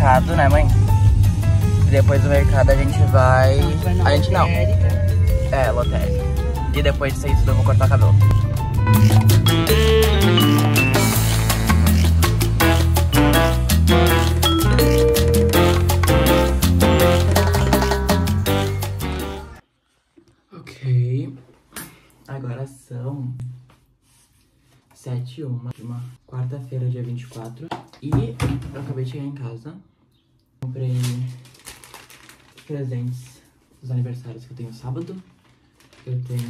mercado, né, mãe? E depois do mercado a gente vai... a gente não. É, lotérica. E depois disso aí tudo eu vou cortar o cabelo. Ok. Agora são sete e uma de uma quarta-feira, dia 24. E eu acabei de chegar em casa. Comprei presentes dos aniversários que eu tenho sábado. Eu tenho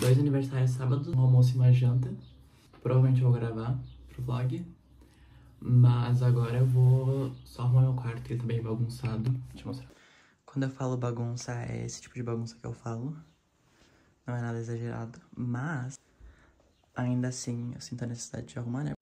dois aniversários sábado, um almoço e uma janta. Provavelmente eu vou gravar pro vlog. Mas agora eu vou só arrumar meu quarto, que ele tá bem bagunçado. Deixa eu mostrar. Quando eu falo bagunça, é esse tipo de bagunça que eu falo. Não é nada exagerado, mas ainda assim eu sinto a necessidade de arrumar, né?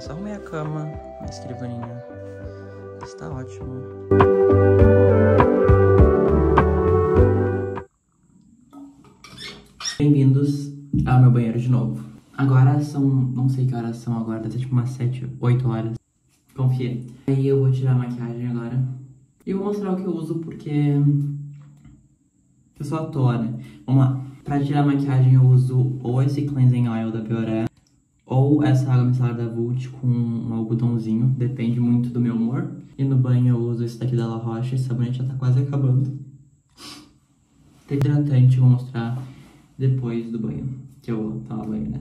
Só arrumei a cama, a escrivaninha. Está ótimo. Bem-vindos ao meu banheiro de novo. Agora são, não sei que horas são agora, deve ser tipo umas 7, 8 horas. Confia. Aí eu vou tirar a maquiagem agora. E vou mostrar o que eu uso porque eu sou à toa, né? Vamos lá. Pra tirar a maquiagem eu uso ou esse cleansing oil da Bioré ou essa água micelar da Vult com um algodãozinho, depende muito do meu humor. E no banho eu uso esse daqui da La Roche, esse sabonete já tá quase acabando. Tem hidratante, vou mostrar depois do banho, que eu vou tomar banho, né?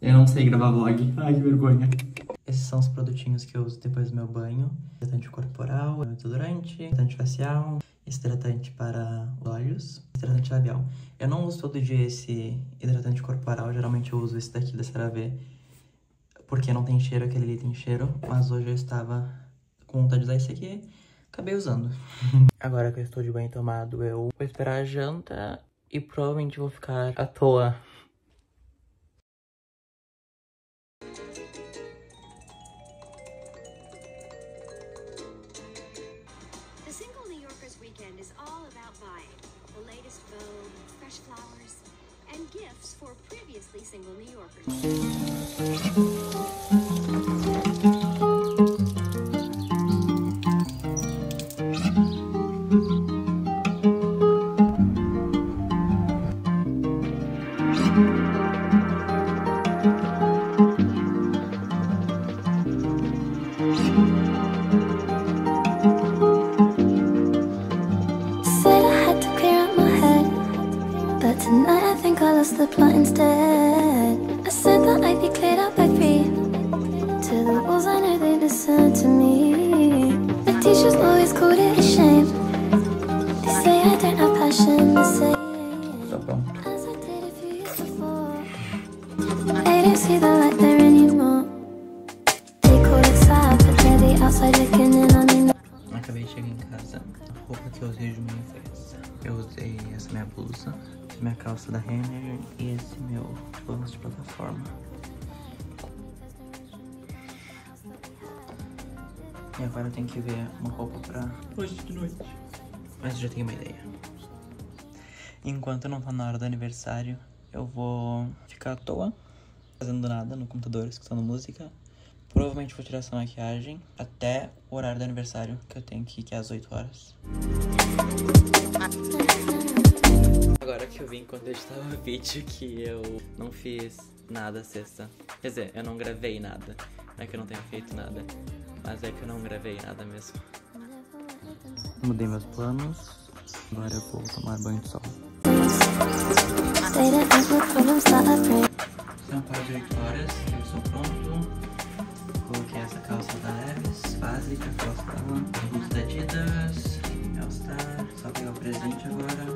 Eu não sei gravar vlog, ai que vergonha. Esses são os produtinhos que eu uso depois do meu banho. Hidratante corporal, desodorante, hidratante facial, esse hidratante para olhos, hidratante labial. Eu não uso todo dia esse hidratante corporal, geralmente eu uso esse daqui da CeraVe, porque não tem cheiro, aquele ali tem cheiro, mas hoje eu estava com vontade de usar esse aqui, acabei usando. Agora que eu estou de banho tomado, eu vou esperar a janta e provavelmente vou ficar à toa. New is all about buying the latest Vogue, fresh flowers, and gifts for previously single New Yorkers. Instead. I said that I'd be cleared up by three. To the walls, I know they listen to me. The teachers always called it a shame. They say I don't have passion the same Tô pronto. as I did a few years before. They don't see the light there anymore. They call it sad, but they're the outside looking in on me. Acabei de chegar em casa. A roupa que eu usei de manhã foi essa. Eu usei essa minha blusa, minha calça da Renner e esse meu tênis de plataforma. E agora eu tenho que ver uma roupa pra hoje de noite. Mas eu já tenho uma ideia. Enquanto não tá na hora do aniversário, eu vou ficar à toa, fazendo nada no computador, escutando música. Provavelmente vou tirar essa maquiagem até o horário do aniversário, que eu tenho que ir, que é às 8 horas. Agora que eu vim quando eu estava o vídeo que eu não fiz nada sexta. Quer dizer, eu não gravei nada. Não é que eu não tenha feito nada, mas é que eu não gravei nada mesmo. Mudei meus planos. Agora eu vou tomar banho de sol. São quase 8 horas, eu estou pronto. Coloquei essa calça da Leves, básica, calça da One, blusa da Adidas, presente agora.